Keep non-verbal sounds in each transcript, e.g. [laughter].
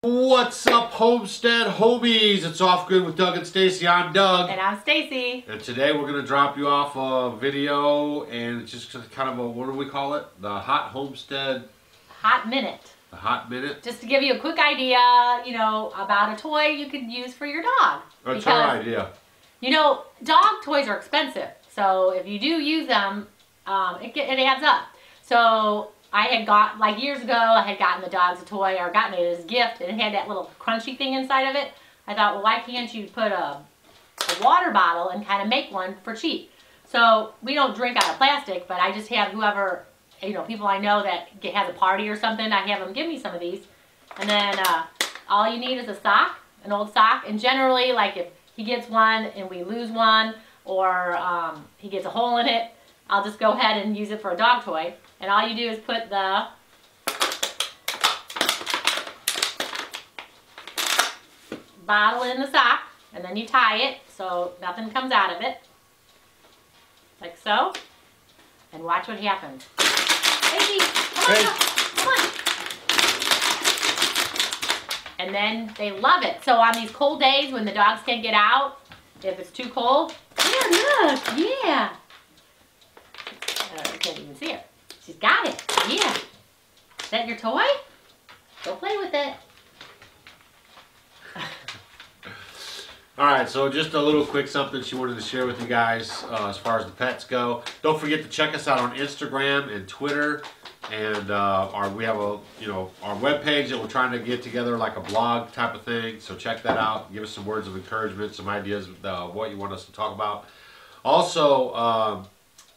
What's up, Homestead homies? It's Off Grid with Doug and Stacy. I'm Doug. And I'm Stacy. And today we're going to drop you off a video and it's just kind of a, what do we call it? The Hot Homestead. Hot Minute. The Hot Minute. Just to give you a quick idea, you know, about a toy you could use for your dog. That's our idea. You know, dog toys are expensive. So if you do use them, um, it, it adds up. So I had got, like years ago, I had gotten the dogs a toy or gotten it as a gift and it had that little crunchy thing inside of it. I thought, well, why can't you put a, a water bottle and kind of make one for cheap? So we don't drink out of plastic, but I just have whoever, you know, people I know that has a party or something, I have them give me some of these. And then uh, all you need is a sock, an old sock. And generally, like if he gets one and we lose one or um, he gets a hole in it, I'll just go ahead and use it for a dog toy. And all you do is put the bottle in the sock and then you tie it so nothing comes out of it. Like so. And watch what happens. Baby, come on, come on. And then they love it. So on these cold days when the dogs can't get out, if it's too cold, look, yeah. Uh, you can't even see it. She's got it. Yeah. Is that your toy? Go play with it. All right, so just a little quick something she wanted to share with you guys uh, as far as the pets go. Don't forget to check us out on Instagram and Twitter, and uh, our we have a you know our web page that we're trying to get together like a blog type of thing. So check that out. Give us some words of encouragement, some ideas of uh, what you want us to talk about. Also, um,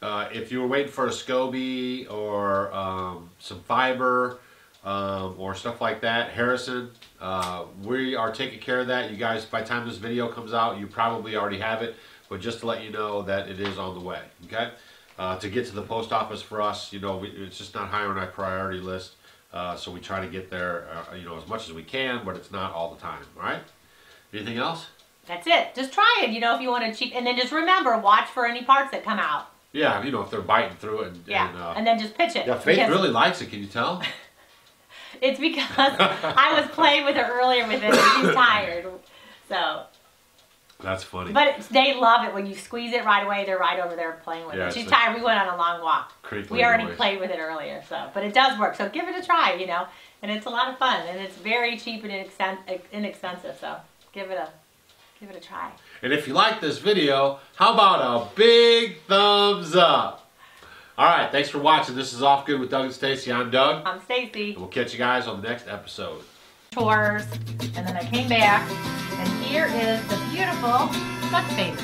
uh, if you were waiting for a SCOBY or um, some fiber um, or stuff like that, Harrison, uh, we are taking care of that. You guys, by the time this video comes out, you probably already have it, but just to let you know that it is on the way, okay? Uh, to get to the post office for us, you know, we, it's just not high on our priority list, uh, so we try to get there, uh, you know, as much as we can, but it's not all the time, all right? Anything else? That's it. Just try it, you know, if you want to cheap. And then just remember, watch for any parts that come out. Yeah, you know, if they're biting through it. And, yeah, and, uh, and then just pitch it. Yeah, Faith really likes it, can you tell? [laughs] it's because I was playing with her earlier with it she's tired. So. That's funny. But they love it when you squeeze it right away. They're right over there playing with yeah, it. She's tired. We went on a long walk. We already noise. played with it earlier, so but it does work. So give it a try, you know, and it's a lot of fun and it's very cheap and inexpensive. So give it a give it a try. And if you like this video, how about a big thumbs up? All right, thanks for watching. This is Off Grid with Doug and Stacy. I'm Doug. I'm Stacy. We'll catch you guys on the next episode. Chores, and then I came back, and here is the beautiful duck face.